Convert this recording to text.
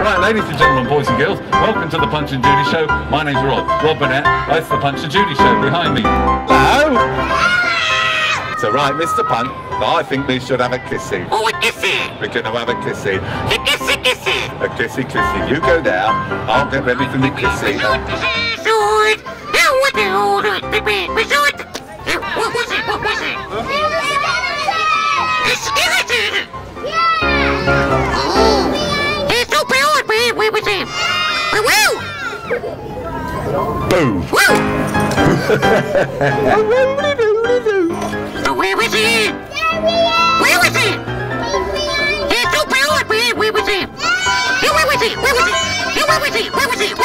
Right, ladies and gentlemen, boys and girls, welcome to the Punch and Judy Show. My name's Rod, Rod Burnett. That's the Punch and Judy Show behind me. Hello. So right, Mr. Punch, I think we should have a kissy. Oh, a kissy. We're going to have a kissy. A kissy, kissy. A kissy, kissy. You go there. I'll get ready for the kissy. Boom. where was he? Where was he? He fell down. Where was he? Where was he? Where was he? Where was he? Where was he? Where was he?